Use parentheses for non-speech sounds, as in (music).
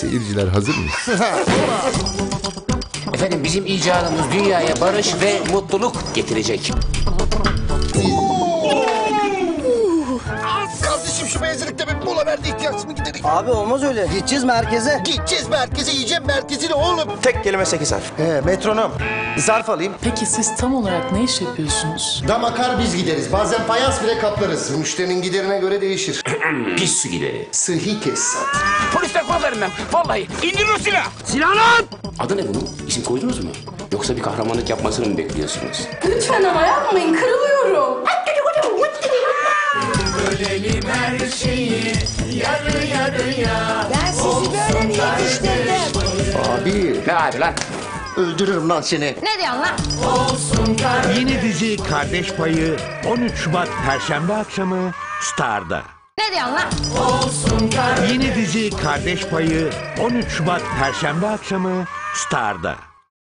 Seyirciler hazır mıyız? (laughs) Efendim bizim icadımız dünyaya barış ve mutluluk getirecek. Şu benzinlikte bir mola verdi ihtiyacımı giderik. Abi olmaz öyle. Gideceğiz merkeze. Gideceğiz merkeze yiyeceğim merkezini oğlum. Tek kelime sekiz harf. He metronom. Zarf alayım. Peki siz tam olarak ne iş yapıyorsunuz? Dam akar biz gideriz. Bazen fayans bile kaplarız. Müşterinin giderine göre değişir. (clears throat) Pis su gileri. Sıhhi tesisat. Polisler korkarım Vallahi indirin o silah. Silah lan! Adı ne bunun? İsim koydunuz mu? Yoksa bir kahramanlık yapmasını mı bekliyorsunuz? Lütfen ama yapmayın kırılıyorum. Ben sizi böyle mi yetiştirdim? Abi Ne abi lan? öldürürüm lan seni. Ne diyorsun lan? Yeni dizi Kardeş Payı 13 Şubat Perşembe akşamı Star'da. Ne diyorsun lan? Yeni dizi Kardeş Payı 13 Şubat Perşembe akşamı Star'da.